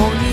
all